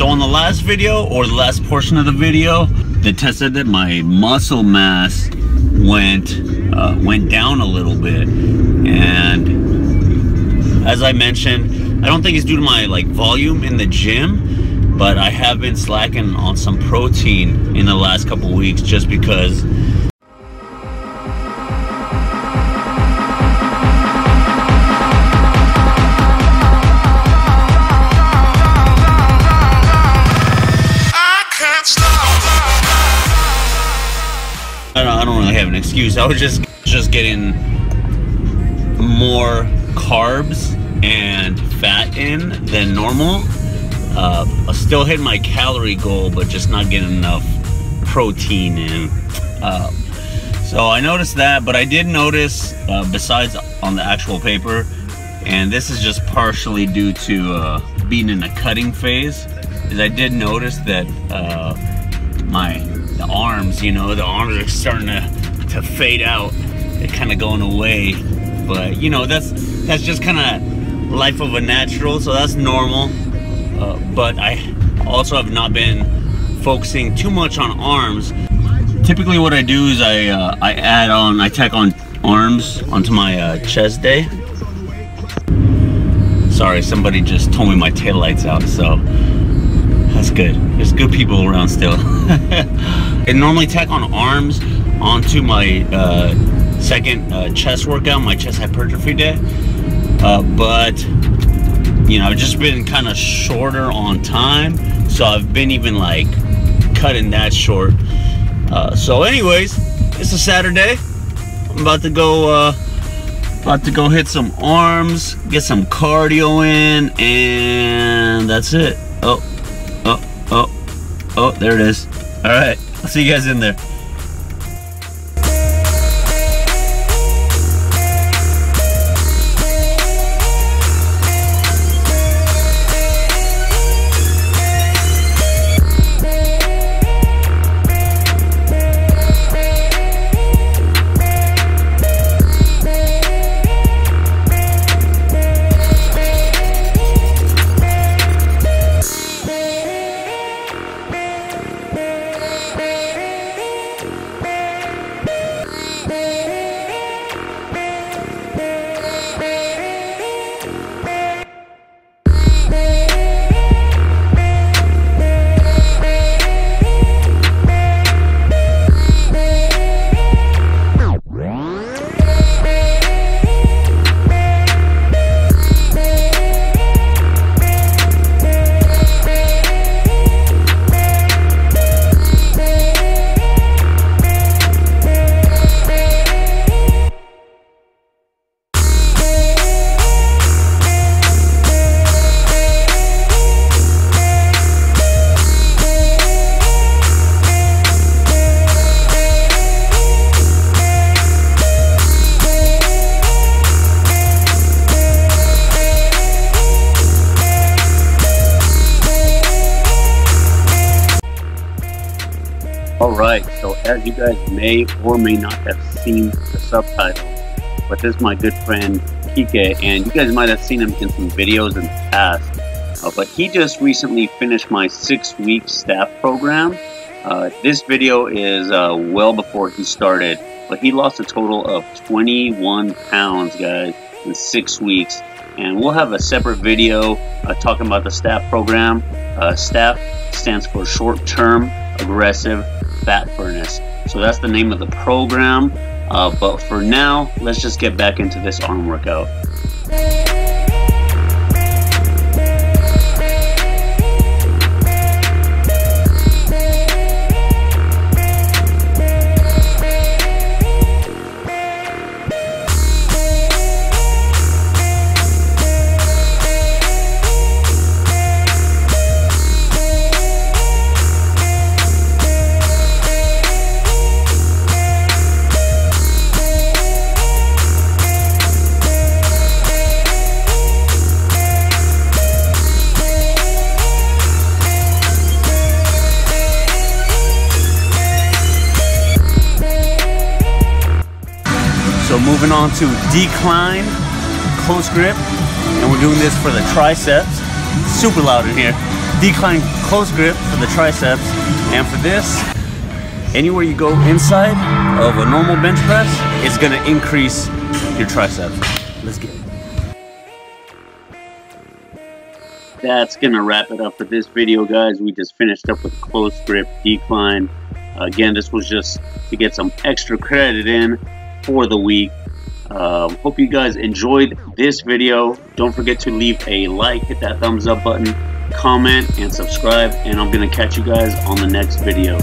So on the last video or the last portion of the video, they tested that my muscle mass went uh, went down a little bit, and as I mentioned, I don't think it's due to my like volume in the gym, but I have been slacking on some protein in the last couple weeks just because I don't, I don't really have an excuse. I was just just getting more carbs and fat in than normal. Uh, I still hit my calorie goal, but just not getting enough protein in. Uh, so I noticed that, but I did notice, uh, besides on the actual paper, and this is just partially due to uh, being in a cutting phase, is I did notice that uh, my the arms, you know, the arms are starting to, to fade out. They're kind of going away. But, you know, that's that's just kind of life of a natural, so that's normal. Uh, but I also have not been focusing too much on arms. Typically what I do is I, uh, I add on, I tack on arms onto my uh, chest day. Sorry, somebody just told me my tail lights out, so that's good. There's good people around still. I normally tack on arms onto my uh, second uh, chest workout, my chest hypertrophy day. Uh, but, you know, I've just been kind of shorter on time. So I've been even like cutting that short. Uh, so anyways, it's a Saturday. I'm about to go, uh, about to go hit some arms, get some cardio in, and that's it. Oh, oh, oh, there it is. All right, I'll see you guys in there. All right, so as you guys may or may not have seen the subtitle, but this is my good friend Kike, and you guys might have seen him in some videos in the past. Uh, but he just recently finished my six-week staff program. Uh, this video is uh, well before he started, but he lost a total of 21 pounds, guys, in six weeks. And we'll have a separate video uh, talking about the staff program. Uh, staff stands for short-term aggressive fat furnace. So that's the name of the program. Uh, but for now, let's just get back into this arm workout. So moving on to decline, close grip, and we're doing this for the triceps. Super loud in here. decline close grip for the triceps. And for this, anywhere you go inside of a normal bench press, it's gonna increase your triceps. Let's get it. That's gonna wrap it up for this video, guys. We just finished up with close grip decline. Again, this was just to get some extra credit in for the week. Um, hope you guys enjoyed this video. Don't forget to leave a like, hit that thumbs up button, comment, and subscribe. And I'm going to catch you guys on the next video.